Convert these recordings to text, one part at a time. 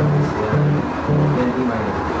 したんですね。で、今やって。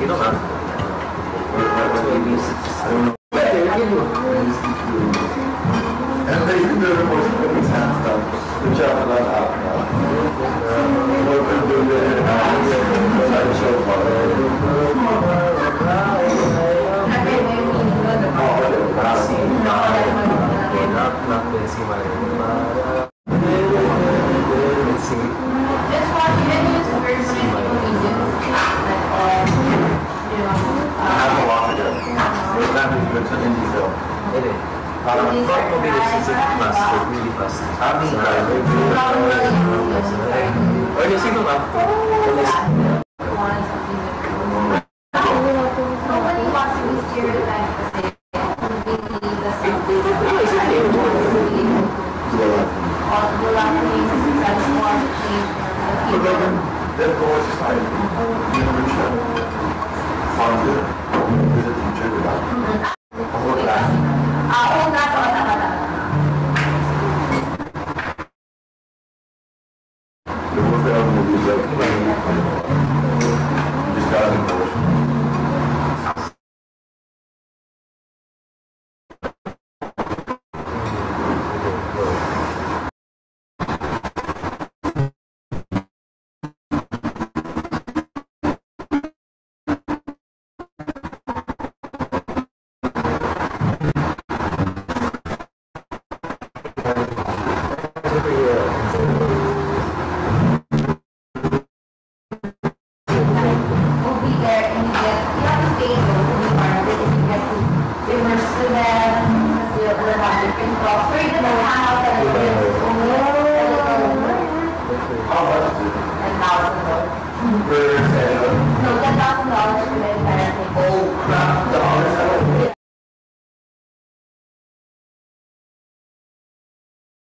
you don't have to. That's what it. I don't know. You. And they can do the most of these hand stuff. The job a lot out now. What we do there, like show for C. Okay, not, not the C minor. Let's better than diesel. It is. Um, God forbid it's using fast, but really fast. I mean, I agree. Or is it even after? Therefore, it's like, you know, Richard, Eu vou pegar o meu visão. Descarga. Então.